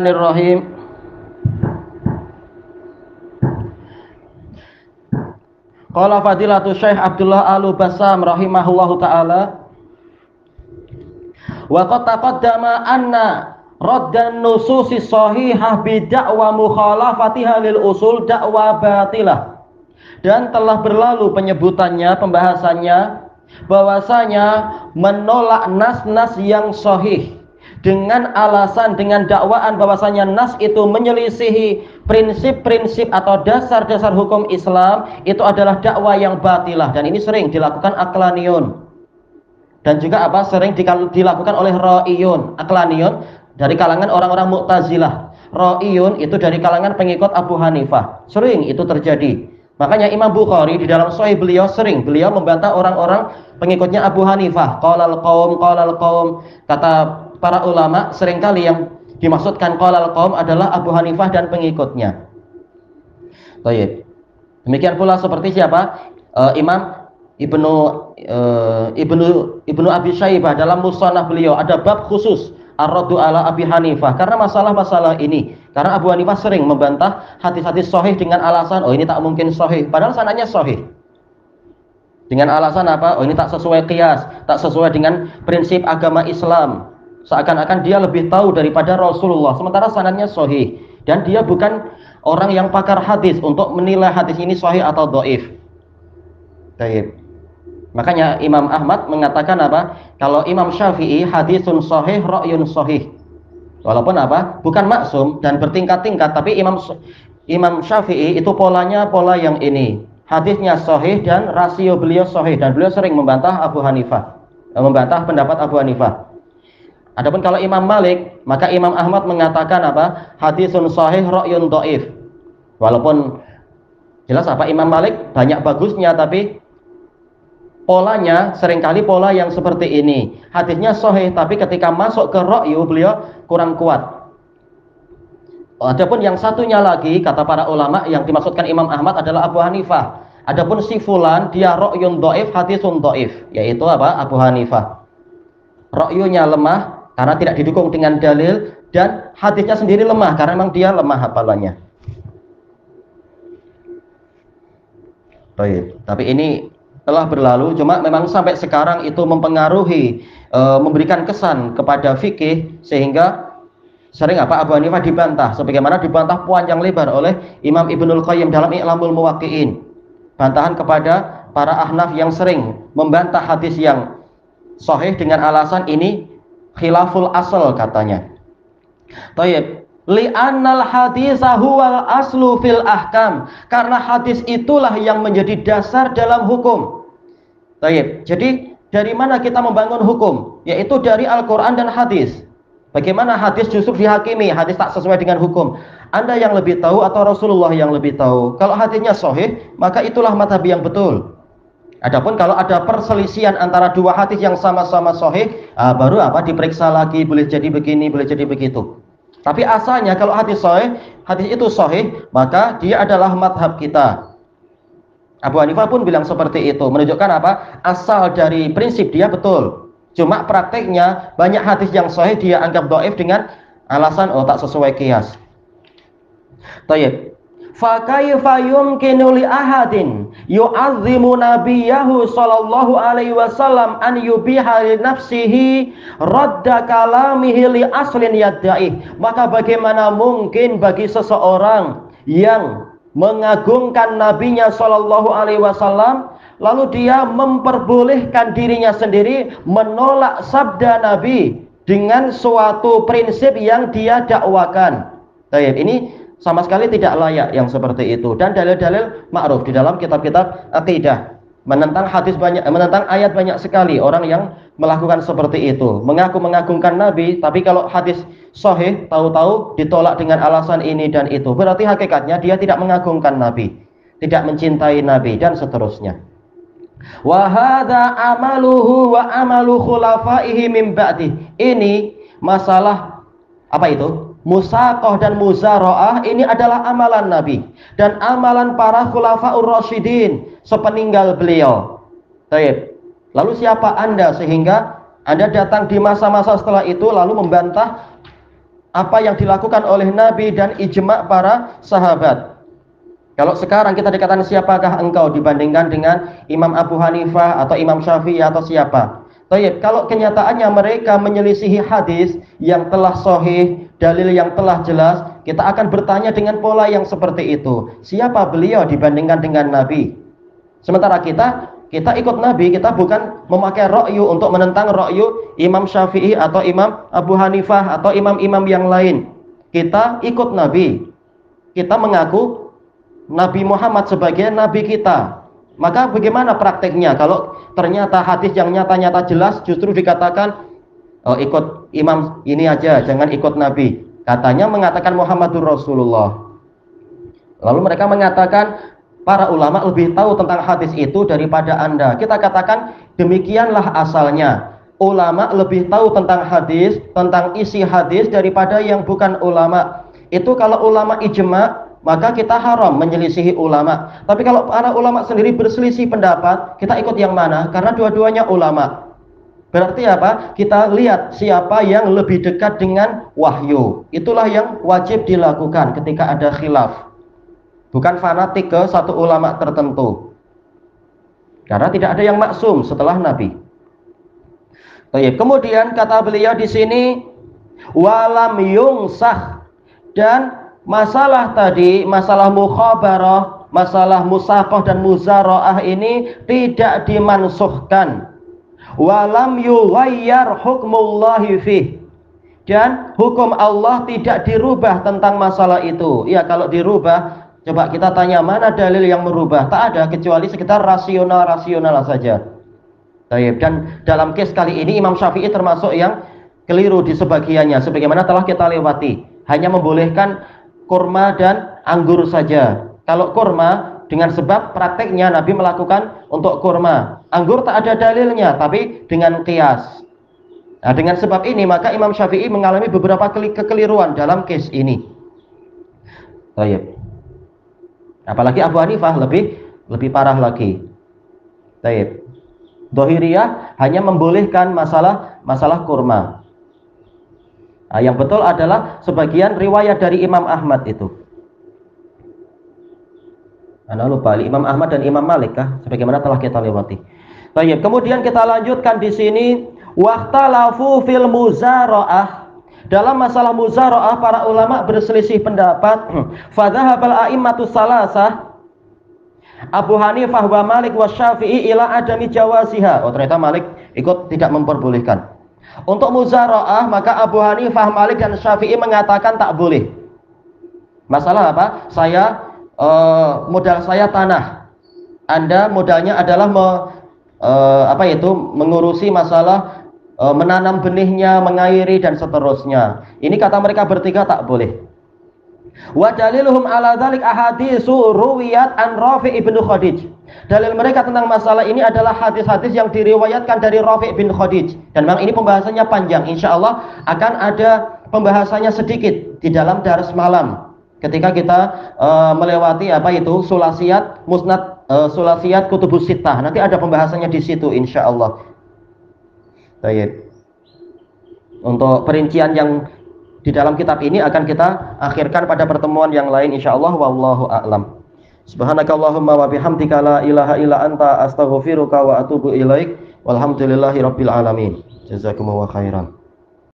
Bismillahirrahmanirrahim. Qala fadilatu Syekh Abdullah Alu Basam rahimahullahu taala wa qad taqaddama anna raddan nususi sahihah bi da'wa mukhalafatiha lil usul da'wa batilah dan telah berlalu penyebutannya pembahasannya bahwasanya menolak nas-nas yang sahih dengan alasan dengan dakwaan bahwasanya nas itu menyelisihi prinsip-prinsip atau dasar-dasar hukum Islam itu adalah dakwah yang batilah. Dan ini sering dilakukan aklaniun dan juga apa? Sering dilakukan oleh ra'iyun. Aklaniun dari kalangan orang-orang mu'tazilah. Ra'iyun itu dari kalangan pengikut Abu Hanifah. Sering itu terjadi. Makanya Imam Bukhari di dalam sahih beliau sering beliau membantah orang-orang pengikutnya Abu Hanifah. Qalal qaum qalal qaum kata para ulama sering kali yang dimaksudkan qalal qaum adalah Abu Hanifah dan pengikutnya. Baik. Demikian pula seperti siapa? Uh, Imam Ibnu uh, Ibnu Ibnu Abi Syaibah dalam musannaf beliau ada bab khusus Ar-Raddu ala Abi Hanifah karena masalah-masalah ini. Karena Abu Hanifah sering membantah hadis-hadis sahih dengan alasan oh ini tak mungkin sahih padahal sananya sahih. Dengan alasan apa? Oh ini tak sesuai kias, tak sesuai dengan prinsip agama Islam seakan-akan dia lebih tahu daripada Rasulullah. Sementara sanadnya sahih. Dan dia bukan orang yang pakar hadis untuk menilai hadis ini sahih atau doif Taib. makanya Imam Ahmad mengatakan apa? Kalau Imam Syafi'i hadisun sahih ra'yun sahih. Walaupun apa? Bukan maksum dan bertingkat-tingkat tapi Imam Imam Syafi'i itu polanya pola yang ini. Hadisnya sahih dan rasio beliau sahih. Dan beliau sering membantah Abu Hanifah. Membantah pendapat Abu Hanifah Adapun kalau Imam Malik, maka Imam Ahmad mengatakan apa? Hadisun sahih ra'yun dhaif. Walaupun jelas apa Imam Malik banyak bagusnya tapi polanya sering kali pola yang seperti ini. Hadisnya sahih tapi ketika masuk ke ra'yu beliau kurang kuat. Adapun yang satunya lagi kata para ulama yang dimaksudkan Imam Ahmad adalah Abu Hanifah. Adapun si fulan dia ra'yun dhaif, hadisun dhaif, yaitu apa? Abu Hanifah. Ra'yunya lemah, karena tidak didukung dengan dalil dan hadisnya sendiri lemah karena memang dia lemah hafalannya. Baik, tapi ini telah berlalu cuma memang sampai sekarang itu mempengaruhi e, memberikan kesan kepada fikih sehingga sering apa Abu Hanifah dibantah sebagaimana dibantah panjang lebar oleh Imam Ibnul Qayyim dalam I'lamul Muwaqqi'in. Bantahan kepada para ahnaf yang sering membantah hadis yang sahih dengan alasan ini khilaful asal katanya. Tayyib. Li'annal hadisa huwal aslu fil ahkam. Karena hadis itulah yang menjadi dasar dalam hukum. Tayyib. Jadi dari mana kita membangun hukum? Yaitu dari Al-Quran dan hadis. Bagaimana hadis justru dihakimi, hadis tak sesuai dengan hukum. Anda yang lebih tahu atau Rasulullah yang lebih tahu. Kalau hadisnya sahih, maka itulah madhab yang betul. Adapun kalau ada perselisihan antara dua hadis yang sama-sama sahih, uh, baru apa diperiksa lagi boleh jadi begini, boleh jadi begitu. Tapi asalnya kalau hadis sahih, hadis itu sahih, maka dia adalah madhab kita. Abu Hanifah pun bilang seperti itu, menunjukkan apa? Asal dari prinsip dia betul. Cuma prakteknya banyak hadis yang sahih dia anggap doif dengan alasan oh tak sesuai kias. Tayyib. Fakaifa yumkinu li ahadin yu'azzimu nabiyahu sallallahu alaihi wasallam an yubiha li nafsihi radda kalamihi li aslin yadda'i. Maka bagaimana mungkin bagi seseorang yang mengagungkan nabinya sallallahu alaihi wasallam lalu dia memperbolehkan dirinya sendiri menolak sabda nabi dengan suatu prinsip yang dia dakwakan. Ini sama sekali tidak layak yang seperti itu. Dan dalil-dalil ma'ruf di dalam kitab-kitab akidah menentang hadis banyak menentang ayat banyak sekali orang yang melakukan seperti itu. Mengaku mengagungkan nabi tapi kalau hadis sahih tahu-tahu ditolak dengan alasan ini dan itu berarti hakikatnya dia tidak mengagungkan nabi tidak mencintai nabi dan seterusnya. Wa amaluhu wa amalu khulafaihi min ini masalah apa itu Musakoh dan muzaroah ini adalah amalan Nabi dan amalan para khulafaur rasyidin sepeninggal beliau. Baik. Lalu siapa Anda sehingga Anda datang di masa-masa setelah itu lalu membantah apa yang dilakukan oleh Nabi dan ijma para sahabat. Kalau sekarang kita dikatakan siapakah engkau dibandingkan dengan Imam Abu Hanifah atau Imam Syafi'i atau siapa? Tayyib, kalau kenyataannya mereka menyelisihi hadis yang telah sahih, dalil yang telah jelas, kita akan bertanya dengan pola yang seperti itu. Siapa beliau dibandingkan dengan Nabi? Sementara kita kita ikut Nabi, kita bukan memakai rokyu untuk menentang rokyu Imam Syafi'i atau Imam Abu Hanifah atau imam-imam yang lain. Kita ikut Nabi. Kita mengaku Nabi Muhammad sebagai Nabi kita. Maka bagaimana prakteknya kalau ternyata hadis yang nyata-nyata jelas justru dikatakan oh, ikut imam ini aja, jangan ikut Nabi. Katanya mengatakan Muhammadur Rasulullah. Lalu mereka mengatakan para ulama lebih tahu tentang hadis itu daripada Anda. Kita katakan demikianlah asalnya. Ulama lebih tahu tentang hadis, tentang isi hadis daripada yang bukan ulama. Itu kalau ulama ijma, maka kita haram menyelisihi ulama. Tapi kalau para ulama sendiri berselisih pendapat, kita ikut yang mana? Karena dua-duanya ulama. Berarti apa? Kita lihat siapa yang lebih dekat dengan wahyu. Itulah yang wajib dilakukan ketika ada khilaf bukan fanatik ke satu ulama tertentu. Karena tidak ada yang maksum setelah Nabi. Kemudian kata beliau di sini walam yungsah dan masalah tadi masalah mukhabarah, masalah musafah dan muzaraah ini tidak dimansuhkan. Walam yughayyar hukmullahi fih dan hukum Allah tidak dirubah tentang masalah itu. Ya kalau dirubah Coba kita tanya mana dalil yang merubah? Tak ada kecuali sekitar rasional-rasional saja. Dan dalam case kali ini Imam Syafi'i termasuk yang keliru di sebagiannya. Sebagaimana telah kita lewati. Hanya membolehkan kurma dan anggur saja. Kalau kurma dengan sebab prakteknya Nabi melakukan untuk kurma. Anggur tak ada dalilnya, tapi dengan kias. Nah, dengan sebab ini maka Imam Syafi'i mengalami beberapa kekeliruan dalam case ini. Taib. Apalagi Abu Hanifah lebih lebih parah lagi. Baik. Dohiriyah hanya membolehkan masalah masalah kurma. Nah, yang betul adalah sebagian riwayat dari Imam Ahmad itu. Anda lupa Imam Ahmad dan Imam Malik kah? Sebagaimana telah kita lewati. Baik, kemudian kita lanjutkan di sini waqtalafu fil muzaraah dalam masalah muzaraah para ulama berselisih pendapat. Fadhahabal a'immatu salasah Abu Hanifah wa Malik wa Syafi'i ila adami jawasiha. Oh ternyata Malik ikut tidak memperbolehkan. Untuk muzaraah maka Abu Hanifah, Malik dan Syafi'i mengatakan tak boleh. Masalah apa? Saya uh, modal saya tanah. Anda modalnya adalah me, uh, apa itu mengurusi masalah e, menanam benihnya, mengairi dan seterusnya. Ini kata mereka bertiga tak boleh. Wa daliluhum ala dzalik ahaditsu ruwiyat an Rafi' ibn Khadij. Dalil mereka tentang masalah ini adalah hadis-hadis yang diriwayatkan dari Rafi' bin Khadij. Dan memang ini pembahasannya panjang. Insya Allah akan ada pembahasannya sedikit di dalam daras malam. Ketika kita uh, melewati apa itu sulasiat musnad uh, sulasiat kutubus sittah. Nanti ada pembahasannya di situ insya Allah. Baik. Untuk perincian yang di dalam kitab ini akan kita akhirkan pada pertemuan yang lain insyaallah wallahu a'lam. Subhanakallahumma wa bihamdika la ilaha illa anta astaghfiruka wa atubu ilaik. Walhamdulillahi rabbil alamin. Jazakumullahu khairan.